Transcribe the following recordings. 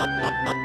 ha ha ha ha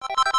you